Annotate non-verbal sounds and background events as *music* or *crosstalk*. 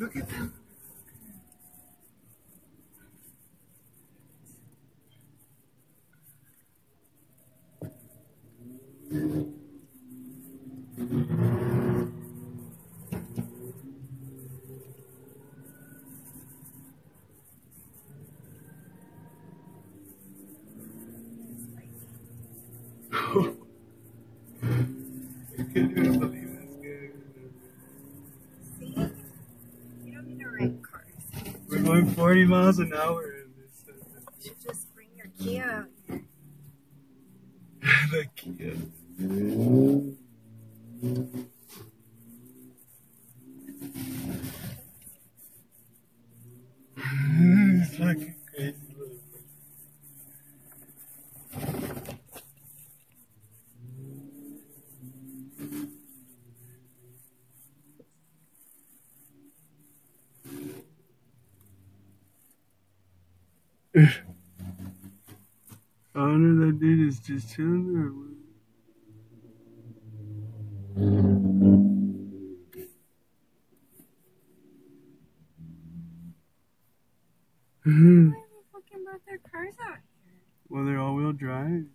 Look at them. *laughs* I can't even believe going 40 miles an hour You should just bring your Kia. *laughs* The Kia. *laughs* it's fucking I wonder that dude is just chilling there. or what? Why they fucking brought their cars out here? well, they're all wheel drive.